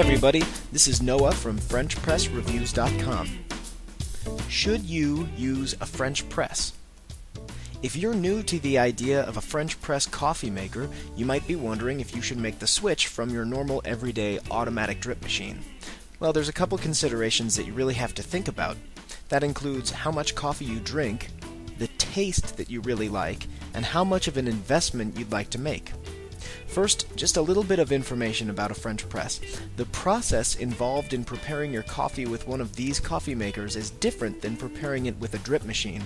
everybody, this is Noah from FrenchPressReviews.com. Should you use a French press? If you're new to the idea of a French press coffee maker, you might be wondering if you should make the switch from your normal everyday automatic drip machine. Well, there's a couple considerations that you really have to think about. That includes how much coffee you drink, the taste that you really like, and how much of an investment you'd like to make. First, just a little bit of information about a French press. The process involved in preparing your coffee with one of these coffee makers is different than preparing it with a drip machine.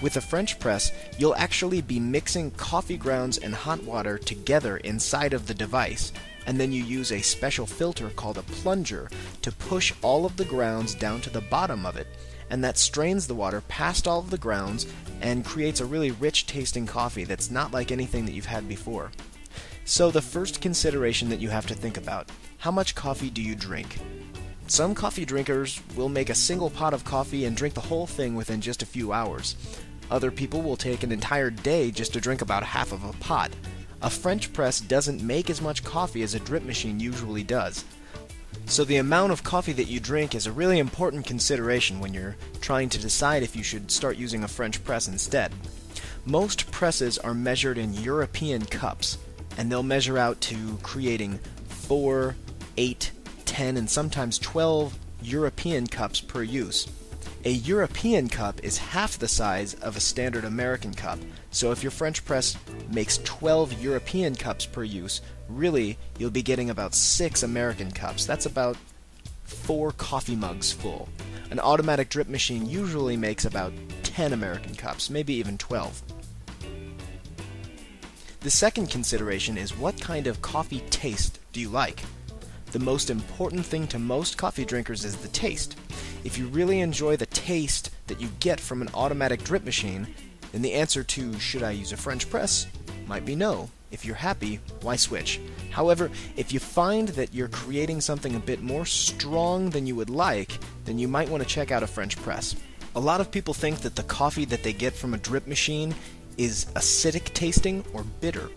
With a French press, you'll actually be mixing coffee grounds and hot water together inside of the device, and then you use a special filter called a plunger to push all of the grounds down to the bottom of it, and that strains the water past all of the grounds and creates a really rich tasting coffee that's not like anything that you've had before. So, the first consideration that you have to think about how much coffee do you drink? Some coffee drinkers will make a single pot of coffee and drink the whole thing within just a few hours. Other people will take an entire day just to drink about half of a pot. A French press doesn't make as much coffee as a drip machine usually does. So the amount of coffee that you drink is a really important consideration when you're trying to decide if you should start using a French press instead. Most presses are measured in European cups, and they'll measure out to creating 4, 8, 10, and sometimes 12 European cups per use. A European cup is half the size of a standard American cup, so if your French press makes 12 European cups per use, really you'll be getting about 6 American cups. That's about 4 coffee mugs full. An automatic drip machine usually makes about 10 American cups, maybe even 12. The second consideration is what kind of coffee taste do you like? The most important thing to most coffee drinkers is the taste. If you really enjoy the taste that you get from an automatic drip machine, then the answer to should I use a French press might be no. If you're happy, why switch? However, if you find that you're creating something a bit more strong than you would like, then you might want to check out a French press. A lot of people think that the coffee that they get from a drip machine is acidic tasting or bitter,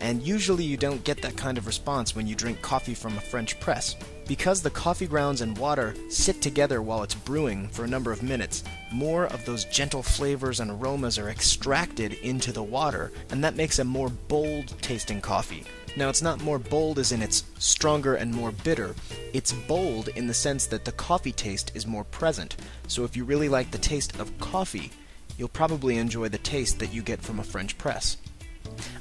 and usually you don't get that kind of response when you drink coffee from a French press. Because the coffee grounds and water sit together while it's brewing for a number of minutes, more of those gentle flavors and aromas are extracted into the water, and that makes a more bold tasting coffee. Now, it's not more bold as in it's stronger and more bitter. It's bold in the sense that the coffee taste is more present. So, if you really like the taste of coffee, you'll probably enjoy the taste that you get from a French press.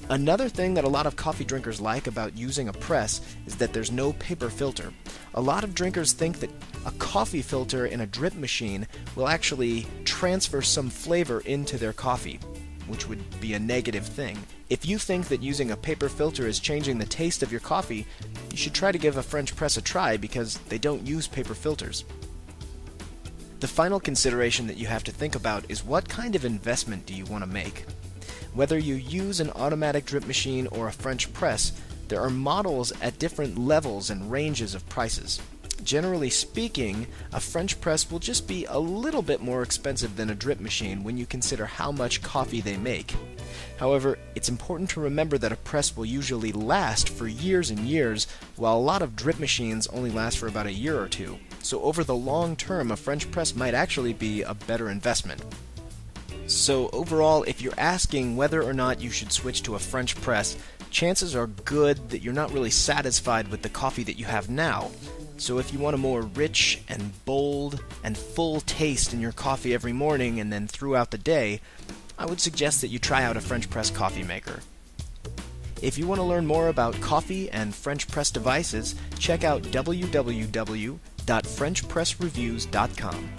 Another thing that a lot of coffee drinkers like about using a press is that there's no paper filter. A lot of drinkers think that a coffee filter in a drip machine will actually transfer some flavor into their coffee, which would be a negative thing. If you think that using a paper filter is changing the taste of your coffee, you should try to give a French press a try because they don't use paper filters. The final consideration that you have to think about is what kind of investment do you want to make? Whether you use an automatic drip machine or a French press, there are models at different levels and ranges of prices. Generally speaking, a French press will just be a little bit more expensive than a drip machine when you consider how much coffee they make. However, it's important to remember that a press will usually last for years and years, while a lot of drip machines only last for about a year or two. So, over the long term, a French press might actually be a better investment. So overall, if you're asking whether or not you should switch to a French press, chances are good that you're not really satisfied with the coffee that you have now. So if you want a more rich and bold and full taste in your coffee every morning and then throughout the day, I would suggest that you try out a French press coffee maker. If you want to learn more about coffee and French press devices, check out www.frenchpressreviews.com.